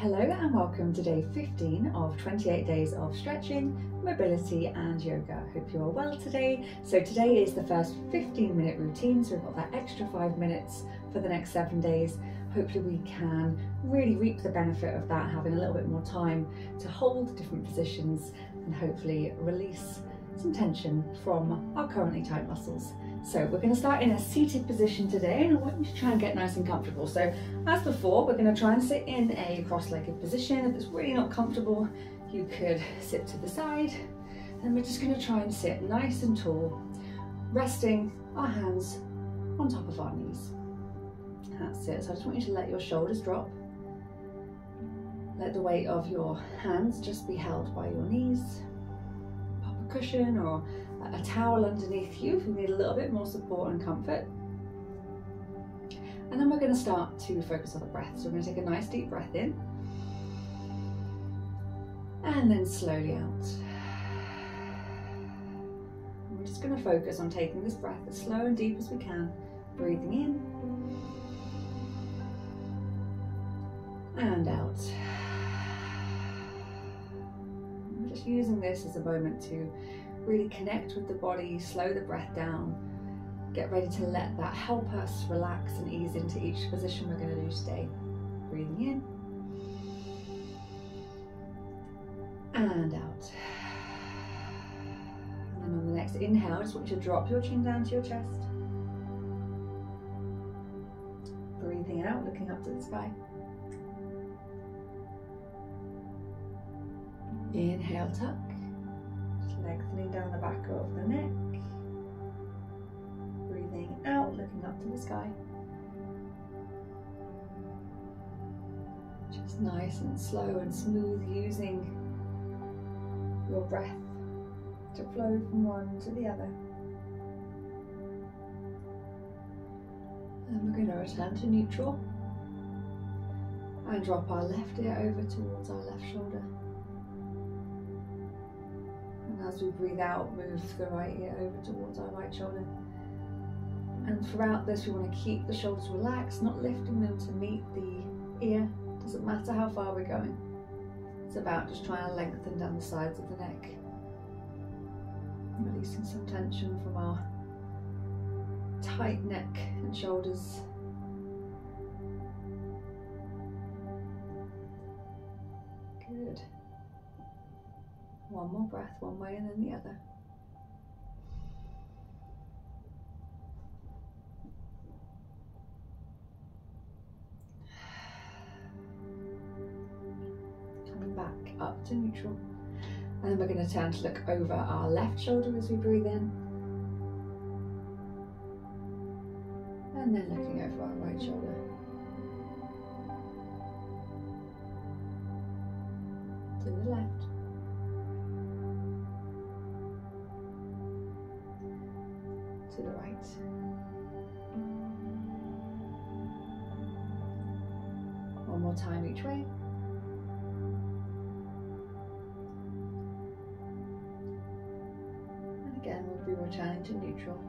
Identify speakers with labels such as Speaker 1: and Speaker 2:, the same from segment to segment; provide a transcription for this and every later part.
Speaker 1: Hello and welcome to day 15 of 28 days of stretching, mobility and yoga. Hope you are well today. So today is the first 15 minute routine, so we've got that extra five minutes for the next seven days. Hopefully we can really reap the benefit of that, having a little bit more time to hold different positions and hopefully release some tension from our currently tight muscles. So we're going to start in a seated position today and I want you to try and get nice and comfortable. So as before, we're going to try and sit in a cross-legged position. If it's really not comfortable, you could sit to the side and we're just going to try and sit nice and tall, resting our hands on top of our knees. That's it. So I just want you to let your shoulders drop. Let the weight of your hands just be held by your knees. Cushion or a towel underneath you if you need a little bit more support and comfort. And then we're going to start to focus on the breath. So we're going to take a nice deep breath in and then slowly out. We're just going to focus on taking this breath as slow and deep as we can, breathing in and out. Just using this as a moment to really connect with the body, slow the breath down, get ready to let that help us relax and ease into each position we're going to do today. Breathing in and out. And then on the next inhale, I just want you to drop your chin down to your chest. Breathing out, looking up to the sky. Inhale, tuck lengthening down the back of the neck. Breathing out, looking up to the sky. Just nice and slow and smooth, using your breath to flow from one to the other. And we're going to return to neutral and drop our left ear over towards our left shoulder as we breathe out, move the right ear over towards our right shoulder. And throughout this, we want to keep the shoulders relaxed, not lifting them to meet the ear. Doesn't matter how far we're going. It's about just trying to lengthen down the sides of the neck. Releasing some tension from our tight neck and shoulders. One more breath, one way and then the other. Coming back up to neutral. And then we're going to turn to look over our left shoulder as we breathe in. And then looking over our right shoulder. To the left. To the right. One more time each way. And again, we'll be returning to neutral.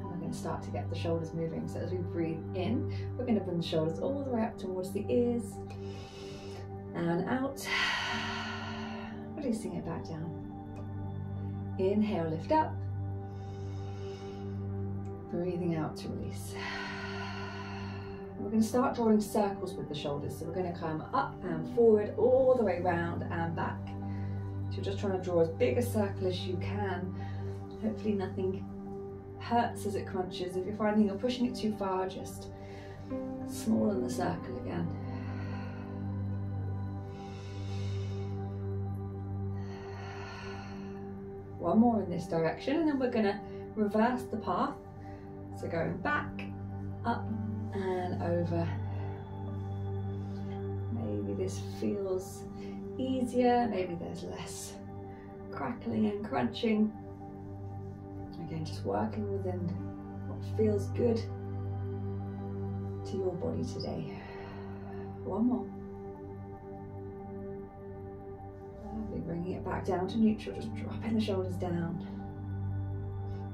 Speaker 1: And we're going to start to get the shoulders moving. So as we breathe in, we're going to bring the shoulders all the way up towards the ears and out, releasing it back down. Inhale, lift up. Breathing out to release. We're going to start drawing circles with the shoulders. So we're going to come up and forward, all the way round and back. So you're just trying to draw as big a circle as you can. Hopefully nothing hurts as it crunches. If you're finding you're pushing it too far, just smaller the circle again. One more in this direction and then we're going to reverse the path so going back, up and over. Maybe this feels easier, maybe there's less crackling and crunching. Again, just working within what feels good to your body today. One more. Lovely, bringing it back down to neutral, just dropping the shoulders down.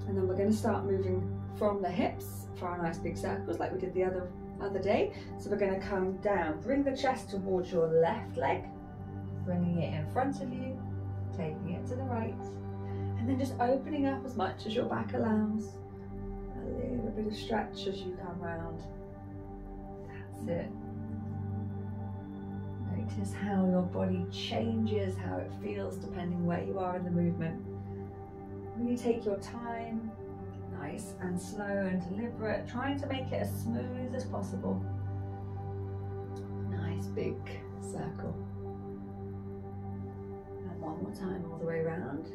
Speaker 1: And then we're going to start moving from the hips for our nice big circles like we did the other other day. So we're going to come down, bring the chest towards your left leg, bringing it in front of you, taking it to the right, and then just opening up as much as your back allows. A little bit of stretch as you come round. That's it. Notice how your body changes, how it feels depending where you are in the movement. Really take your time, nice and slow and deliberate, trying to make it as smooth as possible. Nice big circle. And one more time all the way around.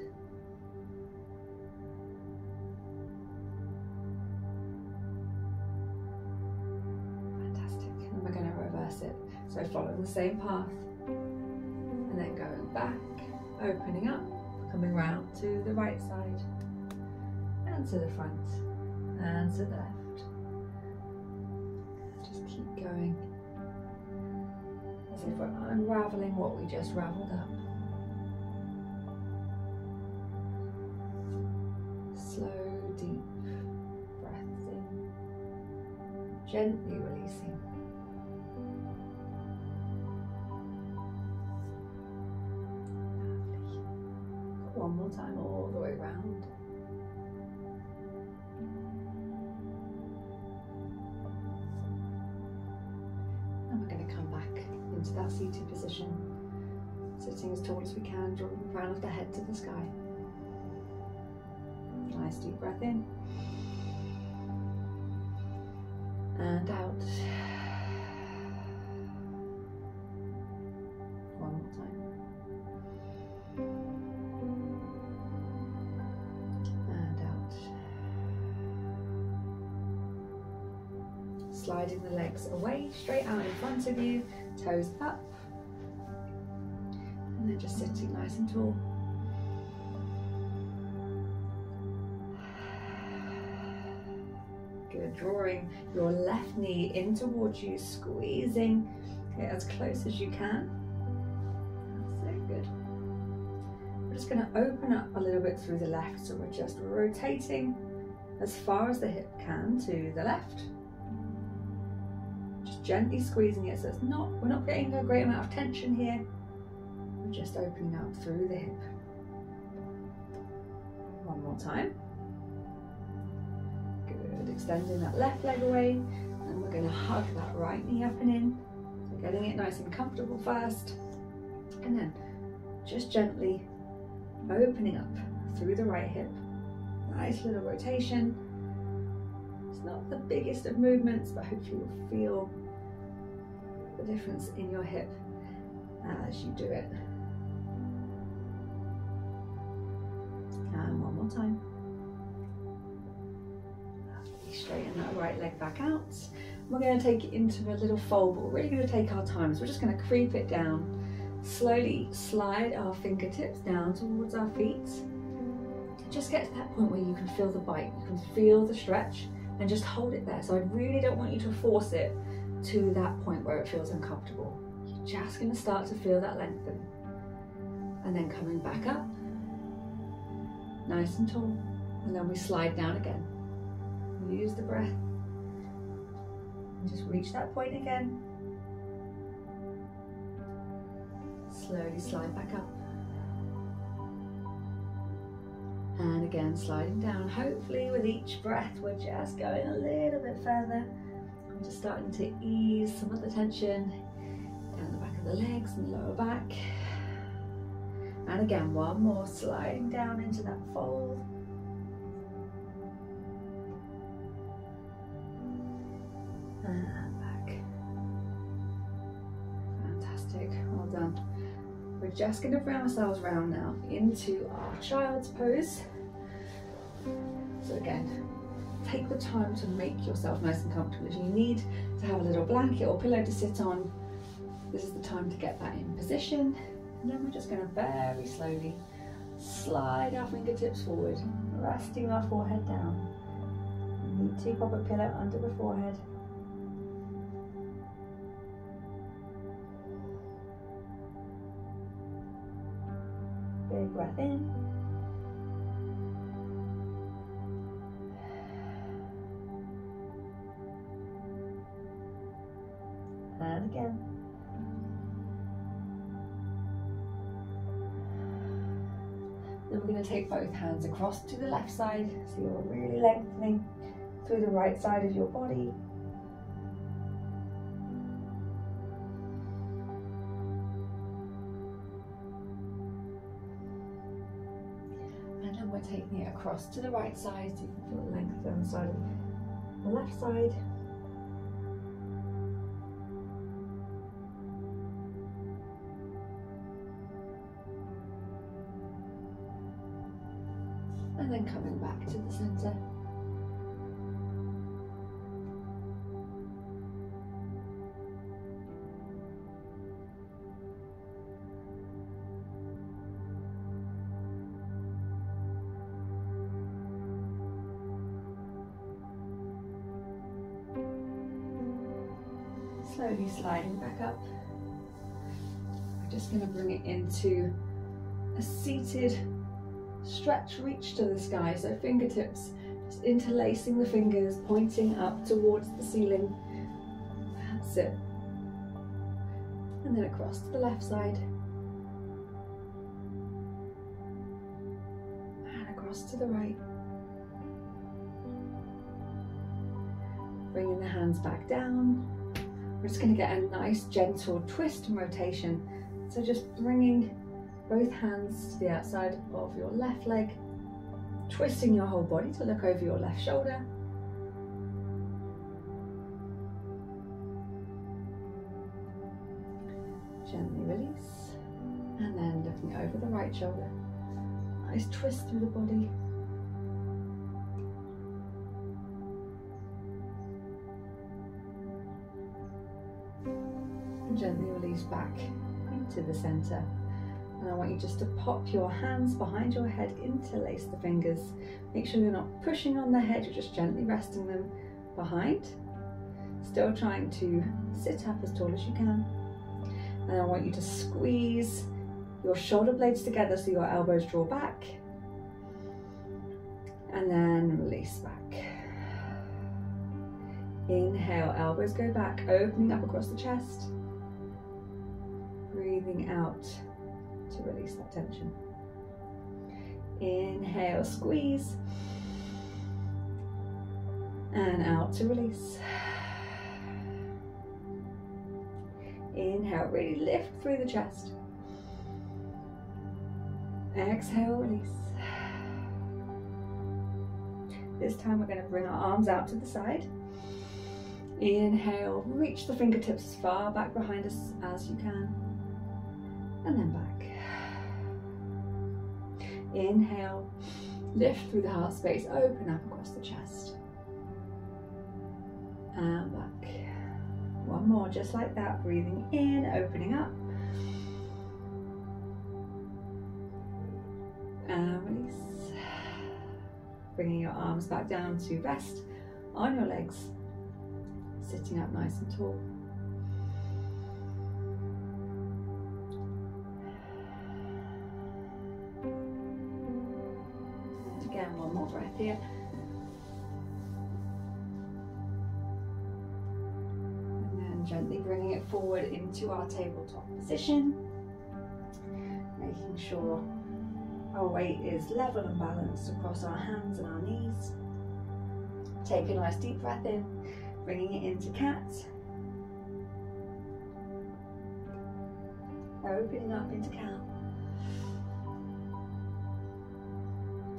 Speaker 1: Fantastic. And we're going to reverse it. So follow the same path. And then going back, opening up, coming round to the right side and to the front and to the left. Just keep going as if we're unraveling what we just raveled up. Slow, deep breaths in, gently releasing. Lovely. One more time all the way round. To the sky. Nice deep breath in and out. One more time. And out. Sliding the legs away, straight out in front of you, toes up. And then just sitting nice and tall. Good. Drawing your left knee in towards you, squeezing it as close as you can. So good. We're just going to open up a little bit through the left, so we're just rotating as far as the hip can to the left. Just gently squeezing it so it's not, we're not getting a great amount of tension here. We're just opening up through the hip. One more time. Good, extending that left leg away and we're going to hug that right knee up and in. So getting it nice and comfortable first and then just gently opening up through the right hip. Nice little rotation. It's not the biggest of movements but hopefully you'll feel the difference in your hip as you do it. And one more time. Straighten that right leg back out. We're going to take it into a little fold, but we're really going to take our time. So we're just going to creep it down. Slowly slide our fingertips down towards our feet. Just get to that point where you can feel the bite, you can feel the stretch, and just hold it there. So I really don't want you to force it to that point where it feels uncomfortable. You're just going to start to feel that lengthen. And then coming back up, nice and tall. And then we slide down again. Use the breath. And just reach that point again. Slowly slide back up. And again, sliding down. Hopefully with each breath, we're just going a little bit further. I'm just starting to ease some of the tension down the back of the legs and lower back. And again, one more, sliding down into that fold. And back. Fantastic, well done. We're just going to bring ourselves round now into our child's pose. So again, take the time to make yourself nice and comfortable. If you need to have a little blanket or pillow to sit on, this is the time to get that in position. And then we're just going to very slowly slide our fingertips forward, resting our forehead down. Need to pop a pillow under the forehead. breath in. And again. Then we're going to take both hands across to the left side, so you're really lengthening through the right side of your body. Across to the right side so you can feel the length down the side of the left side. And then coming back to the center. Up. I'm just going to bring it into a seated stretch reach to the sky. So fingertips just interlacing the fingers, pointing up towards the ceiling. That's it. And then across to the left side. And across to the right. Bringing the hands back down. We're just going to get a nice gentle twist and rotation. So just bringing both hands to the outside of your left leg, twisting your whole body to look over your left shoulder. Gently release, and then looking over the right shoulder. Nice twist through the body. And gently release back into the center. And I want you just to pop your hands behind your head, interlace the fingers. Make sure you're not pushing on the head, you're just gently resting them behind. Still trying to sit up as tall as you can. And I want you to squeeze your shoulder blades together so your elbows draw back. And then release back. Inhale, elbows go back, opening up across the chest. Breathing out to release that tension. Inhale, squeeze. And out to release. Inhale, really lift through the chest. Exhale, release. This time we're going to bring our arms out to the side. Inhale, reach the fingertips as far back behind us as you can. And then back. Inhale, lift through the heart space, open up across the chest. And back. One more, just like that. Breathing in, opening up. And release. Bringing your arms back down to rest on your legs. Sitting up nice and tall. One more breath here. And then gently bringing it forward into our tabletop position. Making sure our weight is level and balanced across our hands and our knees. Take a nice deep breath in, bringing it into cat. Opening up into cow.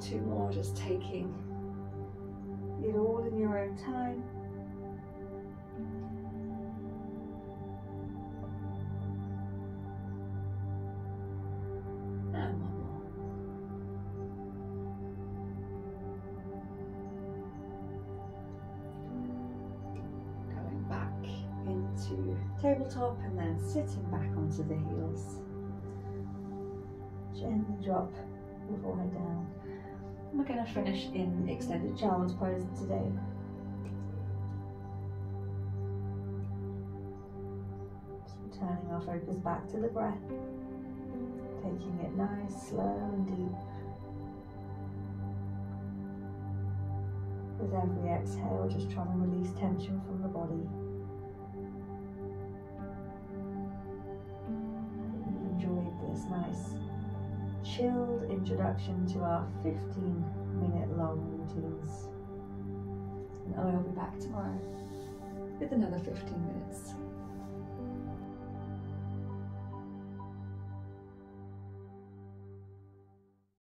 Speaker 1: Two more, just taking it all in your own time. And one more. Going back into tabletop and then sitting back onto the heels. Gently drop your forehead down we're going to finish in extended child's pose today. Just returning our focus back to the breath, taking it nice, slow, and deep. With every exhale, just trying to release tension from the body. Enjoy this nice chilled introduction to our 15 minute long routines. And I will be back tomorrow with another 15 minutes.